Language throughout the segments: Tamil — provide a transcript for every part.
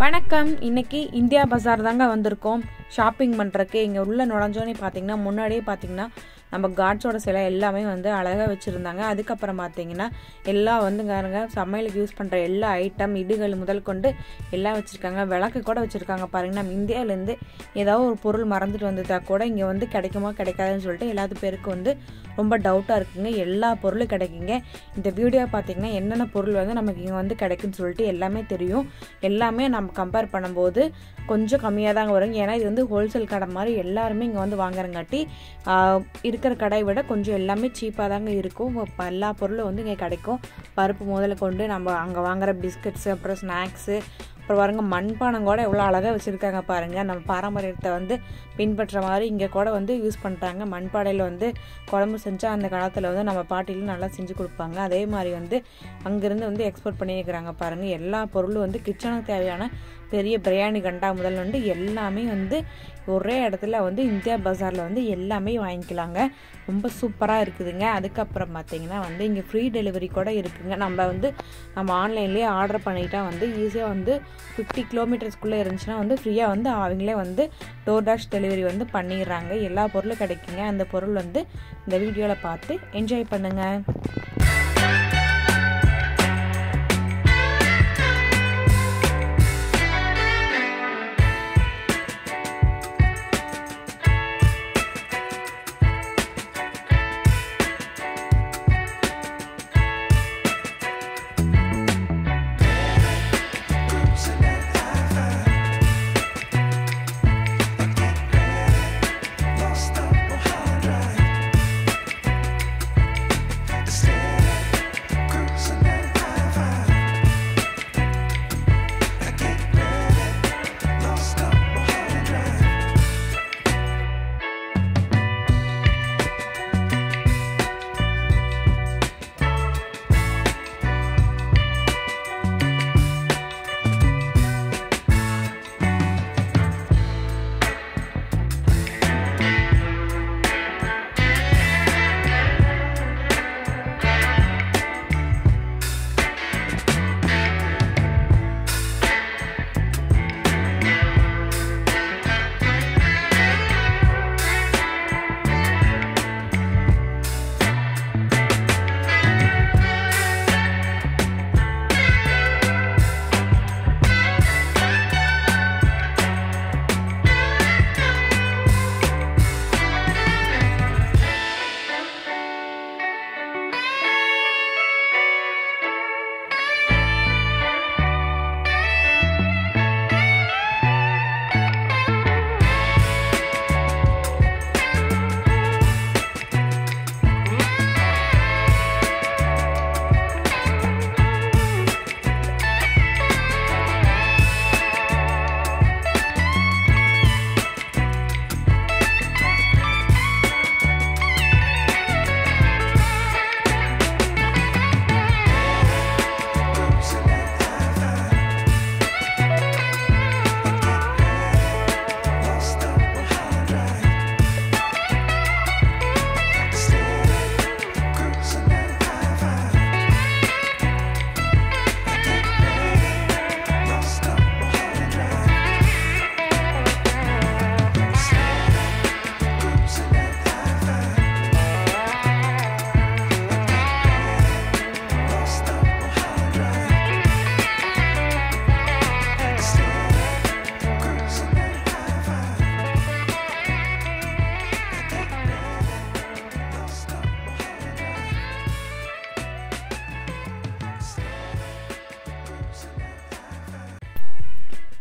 வணக்கம். இன்னைக்கு இந்தியா பஜார் தாங்க வந்திருக்கோம். ஷாப்பிங் பண்ணுறக்கு இங்கே உள்ள நுழைஞ்சோன்னே பார்த்தீங்கன்னா முன்னாடியே பார்த்தீங்கன்னா நம்ம காட்ஸோட சிலை எல்லாமே வந்து அழகாக வச்சுருந்தாங்க. அதுக்கப்புறம் பார்த்தீங்கன்னா எல்லாம் வந்து பாருங்க சமையலுக்கு யூஸ் பண்ணுற எல்லா ஐட்டம் இடுகள் முதல் கொண்டு எல்லாம் வச்சுருக்காங்க. விளக்கு கூட வச்சுருக்காங்க பாருங்க. நம்ம இந்தியாவிலேருந்து ஏதாவது ஒரு பொருள் மறந்துட்டு வந்துட்டா கூட இங்கே வந்து கிடைக்குமா கிடைக்காதுன்னு சொல்லிட்டு எல்லாத்து பேருக்கு வந்து ரொம்ப டவுட்டாக இருக்குங்க. எல்லா பொருளும் கிடைக்குங்க. இந்த வீடியோ பார்த்தீங்கன்னா என்னென்ன பொருள் வந்து நமக்கு இங்கே வந்து கிடைக்குன்னு சொல்லிட்டு எல்லாமே தெரியும். எல்லாமே நம்ம கம்பேர் பண்ணும்போது கொஞ்சம் கம்மியாக தாங்க வரும் ஏன்னா இது வந்து ஹோல்சேல் கடை மாதிரி எல்லாருமே இங்கே வந்து வாங்குறங்காட்டி இருக்கு இருக்கிற கடையை விட கொஞ்சம் எல்லாமே சீப்பாக தாங்க இருக்கும். எல்லா பொருளும் வந்து இங்கே கிடைக்கும். பருப்பு முதல்ல கொண்டு நம்ம அங்கே வாங்குகிற பிஸ்கட்ஸு அப்புறம் ஸ்நாக்ஸு அப்புறம் பாருங்க மண்பானம் கூட எவ்வளோ அழகாக வச்சுருக்காங்க பாருங்கள் நம்ம பாரம்பரியத்தை வந்து பின்பற்ற மாதிரி இங்கே கூட வந்து யூஸ் பண்ணுறாங்க மண்பாடையில் வந்து குழம்பு செஞ்சால் அந்த காலத்தில் வந்து நம்ம பாட்டிலும் நல்லா செஞ்சு கொடுப்பாங்க. அதே மாதிரி வந்து அங்கேருந்து வந்து எக்ஸ்போர்ட் பண்ணியிருக்கிறாங்க பாருங்கள் எல்லா பொருளும் வந்து கிச்சனுக்கு தேவையான பெரிய பிரியாணி கண்டா முதல்ல வந்து எல்லாமே வந்து ஒரே இடத்துல வந்து இந்தியா பஜாரில் வந்து எல்லாமே வாங்கிக்கலாங்க. ரொம்ப சூப்பராக இருக்குதுங்க. அதுக்கப்புறம் பார்த்தீங்கன்னா வந்து இங்கே ஃப்ரீ டெலிவரி கூட இருக்குதுங்க நம்ம வந்து நம்ம ஆன்லைன்லேயே ஆர்டர் பண்ணிட்டா வந்து ஈஸியாக வந்து ஃபிஃப்டி கிலோமீட்டர்ஸ்குள்ளே இருந்துச்சுன்னா வந்து ஃப்ரீயாக வந்து அவங்களே வந்து டோர் டேஷ் டெலிவரி வந்து பண்ணிடுறாங்க. எல்லா பொருளும் கிடைக்குங்க. அந்த பொருள் வந்து இந்த வீடியோவில் பார்த்து என்ஜாய் பண்ணுங்கள்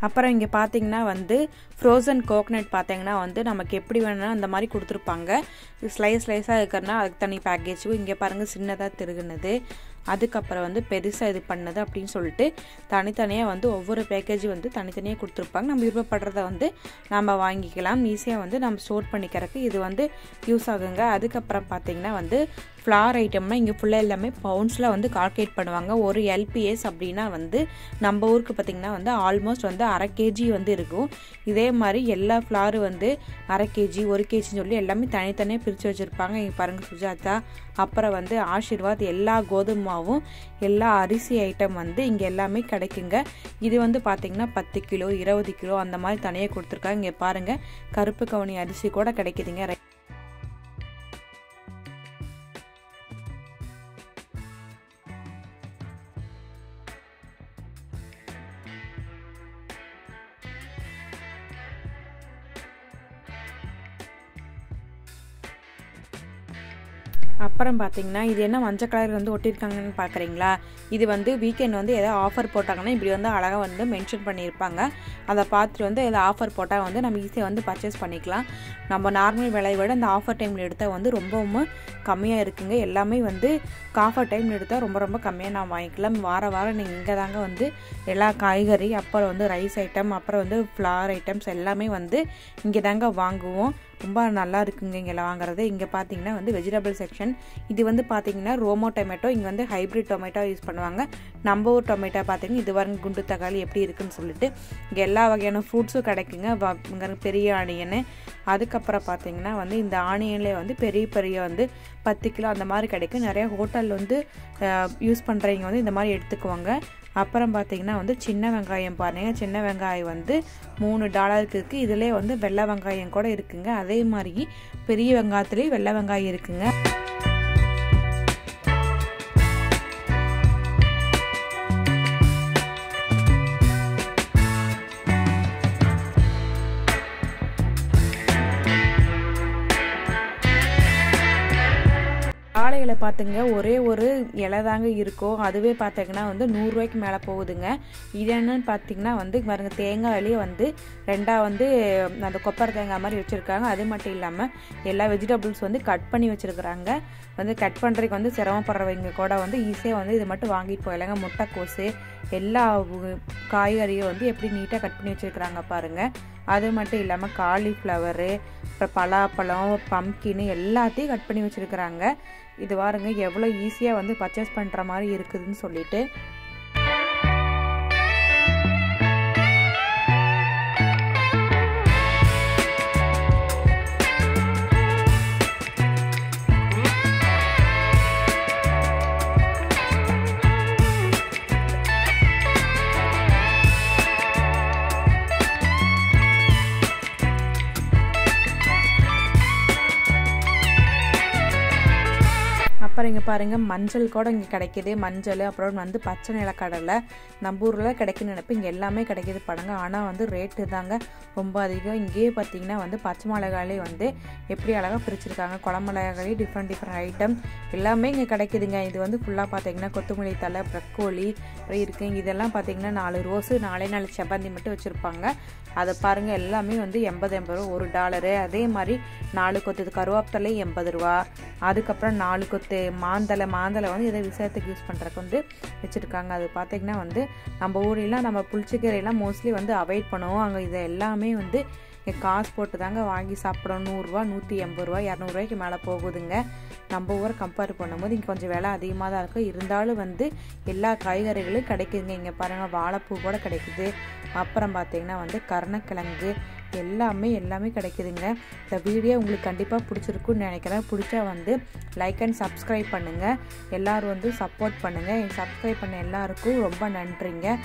அப்புறம் இங்கே பார்த்தீங்கன்னா வந்து ஃப்ரோசன் கோகனட் பார்த்தீங்கன்னா வந்து நமக்கு எப்படி வேணும்னா அந்த மாதிரி கொடுத்துருப்பாங்க. ஸ்லைஸ் ஸ்லைஸாக இருக்கிறனா அதுக்கு தனி பேக்கேஜும் இங்கே பாருங்கள் சின்னதாக திருகுனது. அதுக்கப்புறம் வந்து பெருசாக இது பண்ணது அப்படின்னு சொல்லிட்டு தனித்தனியாக வந்து ஒவ்வொரு பேக்கேஜ் வந்து தனித்தனியாக கொடுத்துருப்பாங்க. நம்ம விருப்பப்படுறத வந்து நம்ம வாங்கிக்கலாம். ஈஸியாக வந்து நம்ம ஸ்டோர் பண்ணிக்கிறதுக்கு இது வந்து யூஸ் ஆகுங்க. அதுக்கப்புறம் பார்த்தீங்கன்னா வந்து ஃப்ளார் ஐட்டம்னா இங்கே ஃபுல்லாக எல்லாமே பவுண்ட்ஸில் வந்து கால்குலேட் பண்ணுவாங்க. ஒரு எல்பிஎஸ் அப்படின்னா வந்து நம்ம ஊருக்கு பார்த்திங்கன்னா வந்து ஆல்மோஸ்ட் வந்து அரை கேஜி வந்து இருக்கும். இதே மாதிரி எல்லா ஃப்ளாரும் வந்து அரை கேஜி ஒரு கேஜின்னு சொல்லி எல்லாமே தனித்தனியாக பிரித்து வச்சுருப்பாங்க. இங்கே பாருங்கள் சுஜாதா. அப்புறம் வந்து ஆஷிர்வாத் எல்லா கோதுமாவும் எல்லா அரிசி ஐட்டம் வந்து இங்கே எல்லாமே கிடைக்குங்க. இது வந்து பார்த்திங்கன்னா பத்து கிலோ இருபது கிலோ அந்த மாதிரி தனியாக கொடுத்துருக்காங்க. இங்கே பாருங்கள் கருப்பு கவுனி அரிசி கூட கிடைக்குதுங்க. அப்புறம் பார்த்தீங்கன்னா இது என்ன மஞ்சள் கலர் வந்து ஒட்டியிருக்காங்கன்னு பார்க்குறீங்களா இது வந்து வீக்கெண்ட் வந்து எதாவது ஆஃபர் போட்டாங்கன்னா இப்படி வந்து அழகாக வந்து மென்ஷன் பண்ணியிருப்பாங்க. அதை பார்த்துட்டு வந்து எதாவது ஆஃபர் போட்டால் வந்து நம்ம ஈஸியாக வந்து பர்ச்சேஸ் பண்ணிக்கலாம். நம்ம நார்மல் விலையை விட இந்த ஆஃபர் டைமில் எடுத்தால் வந்து ரொம்பவும் கம்மியாக இருக்குங்க. எல்லாமே வந்து ஆஃபர் டைமில் எடுத்தால் ரொம்ப ரொம்ப கம்மியாக நான் வாங்கிக்கலாம். வார வாரம் நீங்கள் இங்கே தாங்க வந்து எல்லா காய்கறி அப்புறம் வந்து ரைஸ் ஐட்டம் அப்புறம் வந்து ஃப்ளார் ஐட்டம்ஸ் எல்லாமே வந்து இங்கே தாங்க வாங்குவோம். ரொம்ப நல்லா இருக்குங்க இங்கே வாங்குறது. இங்கே பார்த்தீங்கன்னா வந்து வெஜிடபிள் செக்ஷன் இது வந்து பார்த்தீங்கன்னா ரோமோ டொமேட்டோ இங்கே வந்து ஹைப்ரிட் டொமேட்டோ யூஸ் பண்ணுவாங்க. நம்ம ஊர் டொமேட்டோ பார்த்தீங்கன்னா இது வரைக்கும் குண்டு தக்காளி எப்படி இருக்குன்னு சொல்லிட்டு இங்கே எல்லா வகையான ஃப்ரூட்ஸும் கிடைக்குங்க. இங்கே பெரிய ஆனியனு அதுக்கப்புறம் பார்த்தீங்கன்னா வந்து இந்த ஆனியன்லேயே வந்து பெரிய பெரிய வந்து பத்து கிலோ அந்த மாதிரி கிடைக்கும். நிறைய ஹோட்டல் வந்து யூஸ் பண்ணுறவங்க வந்து இந்த மாதிரி எடுத்துக்குவாங்க. அப்புறம் பார்த்தீங்கன்னா வந்து சின்ன வெங்காயம் பாருங்கள் சின்ன வெங்காயம் வந்து மூணு டாலருக்கு இருக்குது இதிலே வந்து வெள்ளை வெங்காயம் கூட இருக்குங்க. அதே மாதிரி பெரிய வெங்காயத்துலேயும் வெள்ளை வெங்காயம் இருக்குங்க. பார்த்துங்க. ஒரே ஒரு இலை தாங்க இருக்கும். அதுவே பார்த்தீங்கன்னா வந்து நூறுரூவாய்க்கு மேலே போகுதுங்க. இது என்னன்னு பார்த்தீங்கன்னா வந்து பாருங்க தேங்காயிலேயே வந்து ரெண்டாக வந்து அந்த கொப்பரை தேங்காய் மாதிரி வச்சுருக்காங்க. அது மட்டும் இல்லாமல் எல்லா வெஜிடபிள்ஸ் வந்து கட் பண்ணி வச்சுருக்குறாங்க. வந்து கட் பண்ணுறதுக்கு வந்து சிரமப்படுறவங்க கூட வந்து ஈஸியாக வந்து இது மட்டும் வாங்கிட்டு போயிடலாங்க. முட்டைக்கோசு எல்லா காய்கறியும் வந்து எப்படி நீட்டாக கட் பண்ணி வச்சுருக்குறாங்க பாருங்கள் அது மட்டும் இல்லாமல் காலிஃப்ளவரு அப்புறம் பலாப்பழம் பம்கின்னு எல்லாத்தையும் கட் பண்ணி வச்சுருக்குறாங்க. இது பாருங்க எவ்வளோ ஈஸியாக வந்து பர்ச்சேஸ் பண்ணுற மாதிரி இருக்குதுன்னு சொல்லிட்டு அப்புறம் இங்கே பாருங்கள் மஞ்சள் கூட இங்கே கிடைக்கிது. மஞ்சள் அப்புறம் வந்து பச்சை நிலக்கடலை நம்ம ஊரில் கிடைக்குன்னு நினைப்பு. இங்கே எல்லாமே கிடைக்கிது படங்க ஆனால் வந்து ரேட்டு தாங்க ரொம்ப அதிகம். இங்கேயே பார்த்தீங்கன்னா வந்து பச்சை மிளகாலே வந்து எப்படி அழகாக பிரிச்சிருக்காங்க. குளமிளகாலே டிஃப்ரெண்ட் டிஃப்ரெண்ட் ஐட்டம் எல்லாமே இங்கே கிடைக்குதுங்க. இது வந்து ஃபுல்லாக பார்த்தீங்கன்னா கொத்தமல்லி தலை ப்ரக்கோலி அப்புறம் இருக்குது இதெல்லாம் பார்த்தீங்கன்னா நாலு ரோஸு நாலே நாலு செவ்வந்தி மட்டும் வச்சுருப்பாங்க. அதை பாருங்கள் எல்லாமே வந்து எண்பது எண்பது ரூபா ஒரு டாலரு. அதே மாதிரி நாலு கொத்து கருவேப்பிலை எண்பது ரூபா. அதுக்கப்புறம் நாலு கொத்து மாந்தலை மாந்தலை வந்து இதை விசேஷத்துக்கு யூஸ் பண்ணுறதுக்கு வந்து வச்சுருக்காங்க. அது பார்த்திங்கன்னா வந்து நம்ம ஊரெலாம் நம்ம புளிச்சக்கீரையெல்லாம் மோஸ்ட்லி வந்து அவாய்ட் பண்ணுவோம். அங்கே இதை எல்லாமே வந்து காசு போட்டு தாங்க வாங்கி சாப்பிட்றோம் நூறுரூவா நூற்றி எண்பது ரூபா இரநூறுவாய்க்கு மேலே போகுதுங்க. நம்ம ஊரை கம்பேர் பண்ணும்போது இங்கே கொஞ்சம் விலை அதிகமாக தான் இருக்கும் இருந்தாலும் வந்து எல்லா காய்கறிகளும் கிடைக்குதுங்க. இங்கே பாருங்கள் வாழைப்பூ கூட கிடைக்குது. அப்புறம் பார்த்திங்கன்னா வந்து கருணக்கிழங்கு எல்லாமே எல்லாமே கிடைக்குதுங்க. இந்த வீடியோ உங்களுக்கு கண்டிப்பாக பிடிச்சிருக்குன்னு நினைக்கிறேன். பிடிச்சா வந்து லைக் அண்ட் சப்ஸ்கிரைப் பண்ணுங்கள் எல்லோரும் வந்து சப்போர்ட் பண்ணுங்கள் சப்ஸ்கிரைப் பண்ண எல்லாருக்கும் ரொம்ப நன்றிங்க.